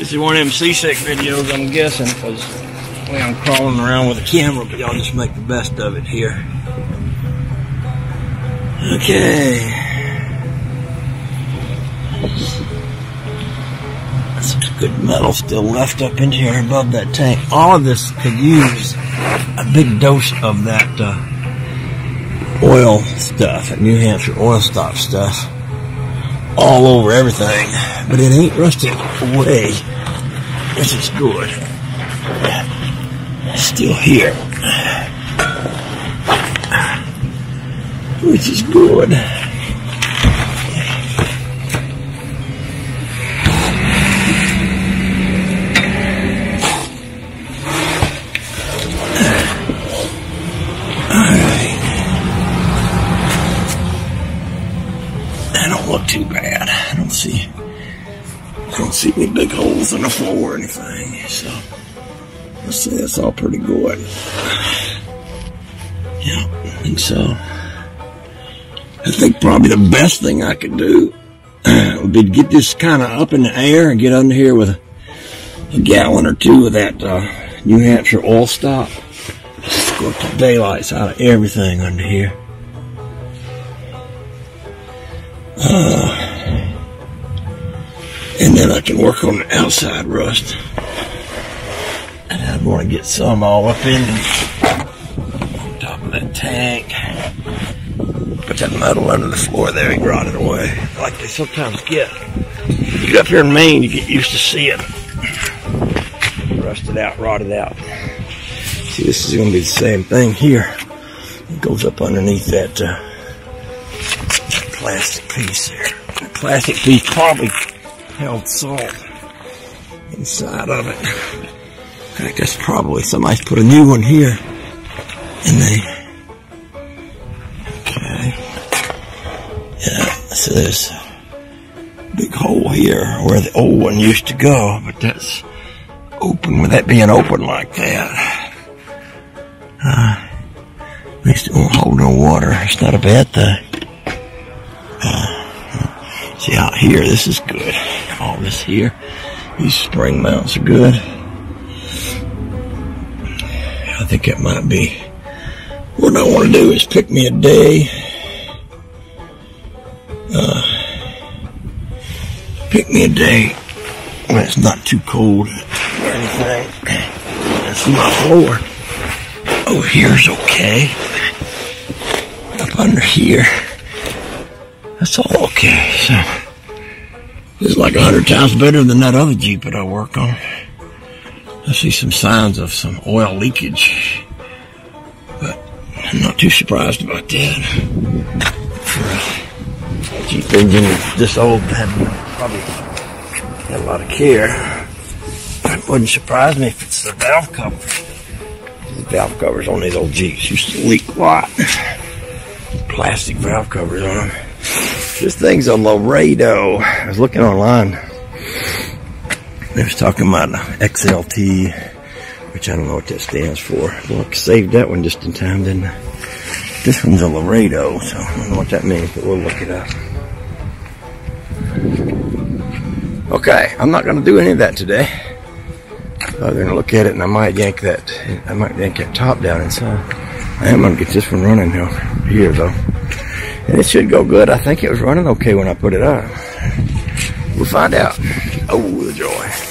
This is one of them seasick videos, I'm guessing, because I'm crawling around with a camera, but y'all just make the best of it here. Okay. Some good metal still left up in here above that tank. All of this could use a big dose of that uh, oil stuff, that New Hampshire oil stock stuff, all over everything. But it ain't rusted away, which is good. Still here, which is good. Big holes in the floor or anything. So let's say that's all pretty good. Yeah, I think so. I think probably the best thing I could do would be to get this kind of up in the air and get under here with a, a gallon or two of that uh, New Hampshire oil stock. Squirt the daylights out of everything under here. Uh, and then I can work on the outside rust. And want to get some all up in on top of that tank. Put that metal under the floor there and rot it away. Like they sometimes get. You get up here in Maine, you get used to seeing rusted out, rotted out. See, this is going to be the same thing here. It goes up underneath that, uh, plastic piece there. That plastic piece probably held salt inside of it. In fact, that's probably somebody's put a new one here. And they. Okay. Yeah, so there's a big hole here where the old one used to go, but that's open with that being open like that. Uh, at least it won't hold no water. It's not a bad thing. Uh, see out here, this is good. All this here, these spring mounts are good. I think that might be. What I want to do is pick me a day. Uh, pick me a day when it's not too cold or anything. See my floor. Oh, here's okay. Up under here. That's all okay. So, is like a hundred times better than that other Jeep that I work on. I see some signs of some oil leakage. But I'm not too surprised about that. For a Jeep engine this old had probably had a lot of care. It wouldn't surprise me if it's the valve cover. The valve covers on these old Jeeps used to leak a lot. Plastic valve covers on them. This thing's a Laredo. I was looking online. They was talking about XLT, which I don't know what that stands for. I saved that one just in time, didn't I? This one's a Laredo, so I don't know what that means, but we'll look it up. Okay, I'm not going to do any of that today. I'm going to look at it, and I might yank that. I might yank that top down inside. I am going to get this one running now, here though, and it should go good. I think it was running okay when I put it up. We'll find out. Oh, the joy.